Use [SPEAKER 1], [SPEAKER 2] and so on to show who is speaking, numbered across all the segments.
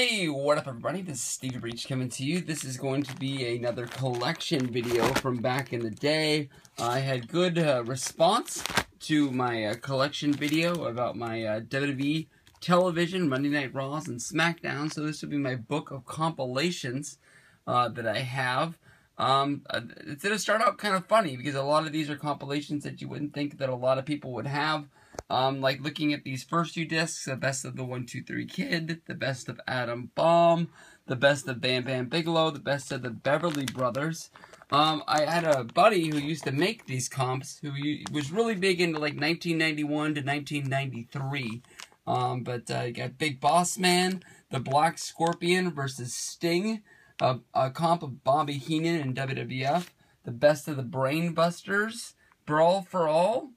[SPEAKER 1] Hey, what up everybody? This is Steve Breech coming to you. This is going to be another collection video from back in the day. I had good uh, response to my uh, collection video about my uh, WWE television, Monday Night Raws, and SmackDown. So this will be my book of compilations uh, that I have. Um, uh, it's going to start out kind of funny because a lot of these are compilations that you wouldn't think that a lot of people would have. Um, like looking at these first few discs, the best of the 123 Kid, the best of Adam Bomb, the best of Bam Bam Bigelow, the best of the Beverly Brothers. Um, I had a buddy who used to make these comps who was really big into like 1991 to 1993. Um, but uh, you got Big Boss Man, the Black Scorpion versus Sting, uh, a comp of Bobby Heenan and WWF, the best of the Brain Busters, Brawl for All,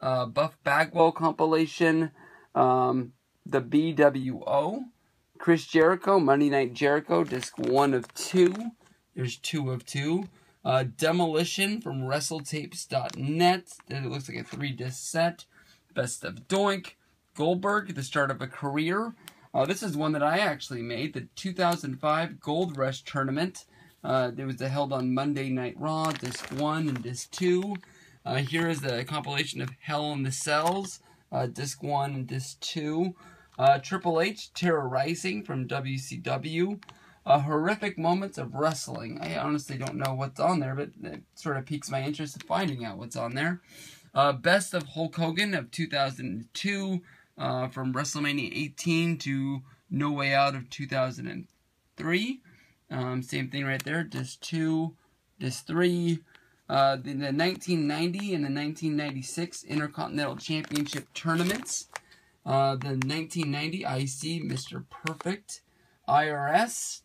[SPEAKER 1] uh, Buff Bagwell compilation, um, the BWO, Chris Jericho, Monday Night Jericho, disc one of two. There's two of two. Uh, Demolition from WrestleTapes.net. It looks like a three disc set. Best of Doink. Goldberg, the start of a career. Uh, this is one that I actually made, the 2005 Gold Rush Tournament. Uh, it was held on Monday Night Raw, Disc 1 and Disc 2. Uh, here is the compilation of Hell in the Cells, uh, Disc 1 and Disc 2. Uh, Triple H, Terror Rising from WCW. Uh, horrific Moments of Wrestling. I honestly don't know what's on there, but it sort of piques my interest in finding out what's on there. Best of Hulk Hogan of 2002 uh, from WrestleMania 18 to No Way Out of 2003. Um, same thing right there, disc 2, disc 3. Uh, the, the 1990 and the 1996 Intercontinental Championship tournaments. Uh, the 1990 IC Mr. Perfect, IRS,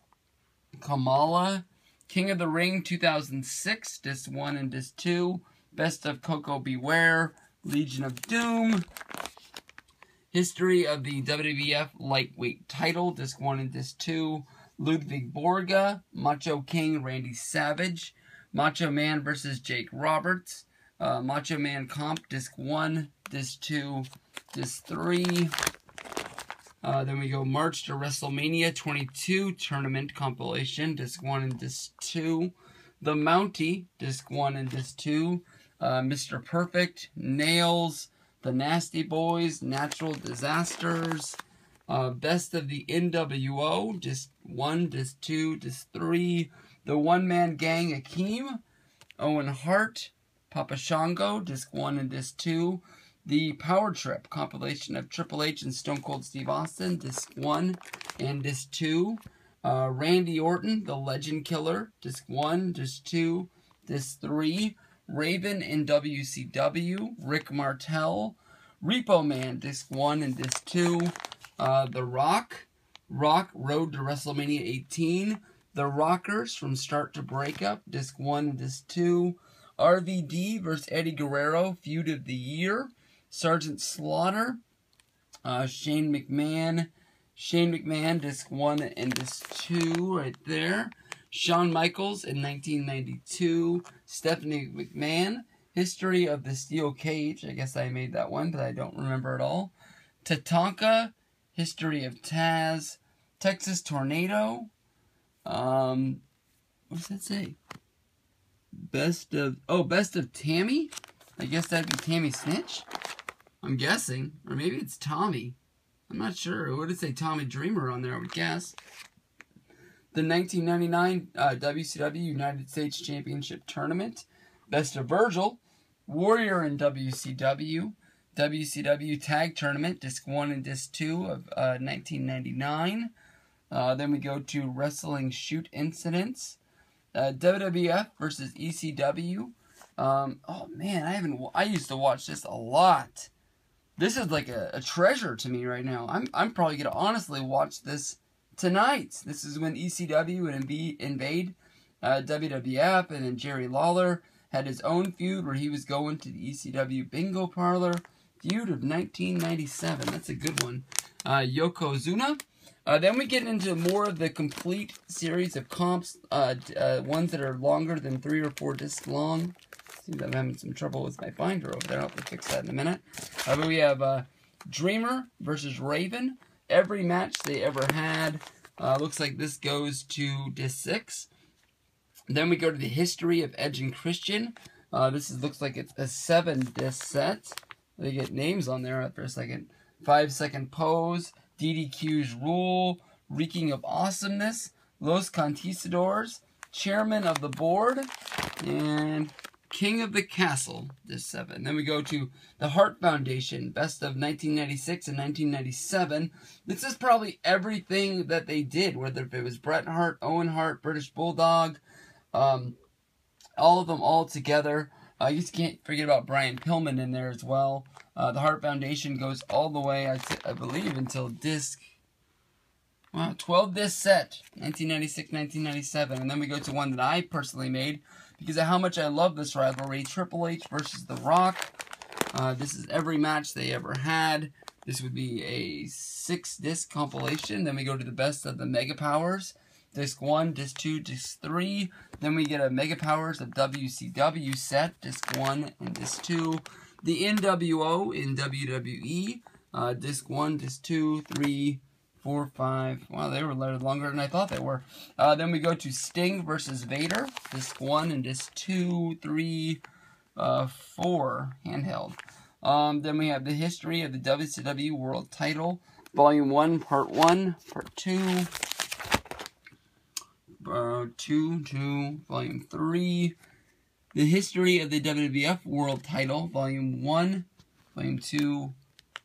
[SPEAKER 1] Kamala, King of the Ring 2006, Disc 1 and Disc 2, Best of Koko B. Ware, Legion of Doom, History of the WWF Lightweight title, Disc 1 and Disc 2. Ludwig Borga, Macho King, Randy Savage. Macho Man versus Jake Roberts. Uh, Macho Man Comp, Disc 1, Disc 2, Disc 3. Uh, then we go March to WrestleMania 22 Tournament Compilation, Disc 1 and Disc 2. The Mountie, Disc 1 and Disc 2. Uh, Mr. Perfect, Nails, the Nasty Boys, Natural Disasters, uh, Best of the NWO, Disc 1, Disc 2, Disc 3, The One Man Gang Akeem, Owen Hart, Papa Shango, Disc 1 and Disc 2, The Power Trip, compilation of Triple H and Stone Cold Steve Austin, Disc 1 and Disc 2, uh, Randy Orton, The Legend Killer, Disc 1, Disc 2, Disc 3, Raven in WCW, Rick Martel, Repo Man, Disc 1 and Disc 2, uh, The Rock, Rock Road to WrestleMania 18, The Rockers from Start to Breakup, Disc 1 and Disc 2, RVD vs. Eddie Guerrero, Feud of the Year, Sergeant Slaughter, uh, Shane McMahon, Shane McMahon, Disc 1 and Disc 2 right there. Shawn Michaels in 1992, Stephanie McMahon, History of the Steel Cage. I guess I made that one, but I don't remember at all. Tatanka, History of Taz, Texas Tornado. Um, what does that say? Best of oh, best of Tammy. I guess that'd be Tammy Sytch. I'm guessing, or maybe it's Tommy. I'm not sure. It say? Tommy Dreamer on there? I would guess the 1999 uh, WCW United States Championship Tournament, Best of Virgil, Warrior in WCW, WCW Tag Tournament, Disc 1 and Disc 2 of uh, 1999. Uh, then we go to Wrestling Shoot Incidents, uh, WWF versus ECW. Um, oh man, I haven't. I used to watch this a lot. This is like a, a treasure to me right now. I'm I'm probably gonna honestly watch this tonight. This is when ECW would invade uh, WWF, and then Jerry Lawler had his own feud where he was going to the ECW bingo parlor. Feud of 1997. That's a good one. Uh, Yokozuna. Uh, then we get into more of the complete series of comps, uh, uh, ones that are longer than three or four discs long. Seems I'm having some trouble with my binder over there. I'll have to fix that in a minute. Uh, but we have uh, Dreamer versus Raven every match they ever had. Uh, looks like this goes to disc 6. Then we go to the history of Edge and Christian. This is, looks like it's a 7 disc set. They get names on there for a second. 5 second pose, DDQ's rule, reeking of awesomeness, Los Conquistadors, chairman of the board, and King of the Castle, this seven. Then we go to the Hart Foundation, best of 1996 and 1997. This is probably everything that they did, whether it was Bret Hart, Owen Hart, British Bulldog, um, all of them all together. Uh, you just can't forget about Brian Pillman in there as well. Uh, the Hart Foundation goes all the way, I, I believe, until disc Wow, 12 disc set, 1996, 1997. And then we go to one that I personally made because of how much I love this rivalry. Triple H versus The Rock. Uh, this is every match they ever had. This would be a six disc compilation. Then we go to the best of the Mega Powers. Disc 1, Disc 2, Disc 3. Then we get a Mega Powers of WCW set, Disc 1 and Disc 2. The NWO in WWE, uh, Disc 1, Disc 2, 3, four, five. Wow, they were longer than I thought they were. Uh, then we go to Sting versus Vader. Disc one and disc two, three, uh, four handheld. Um, then we have the history of the WCW World Title, Volume One, Part One, Part Two, uh, two, two, Volume Three. The history of the WWF World Title, Volume One, Volume Two,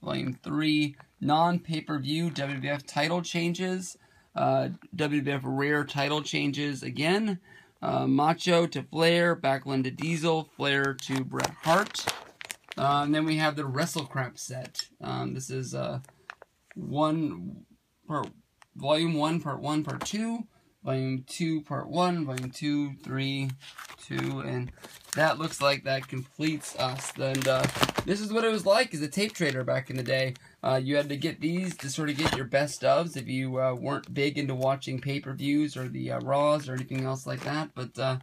[SPEAKER 1] Volume Three non-pay-per-view WWF title changes, uh, WWF rare title changes again, uh, Macho to Flair, Backlund to Diesel, Flair to Bret Hart. Uh, and then we have the WrestleCrap set. Um, this is uh, one part, volume one, part one, part two, volume two, part one, volume two, three, two, and that looks like that completes us. And uh, this is what it was like as a tape trader back in the day. Uh, you had to get these to sort of get your best ofs if you uh, weren't big into watching pay-per-views or the uh, Raws or anything else like that. But uh,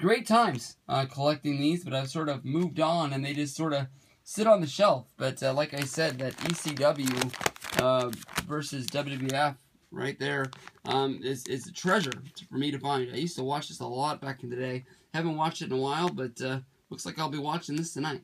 [SPEAKER 1] great times uh, collecting these, but I've sort of moved on and they just sort of sit on the shelf. But like I said, that ECW versus WWF right there um, is is a treasure for me to find. I used to watch this a lot back in the day. Haven't watched it in a while, but looks like I'll be watching this tonight.